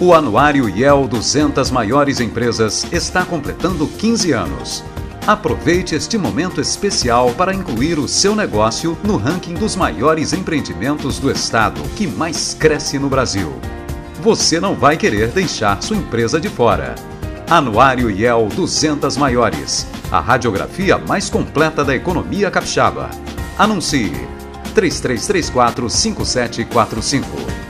O Anuário IEL 200 Maiores Empresas está completando 15 anos. Aproveite este momento especial para incluir o seu negócio no ranking dos maiores empreendimentos do estado que mais cresce no Brasil. Você não vai querer deixar sua empresa de fora. Anuário IEL 200 Maiores, a radiografia mais completa da economia capixaba. Anuncie 3334 5745.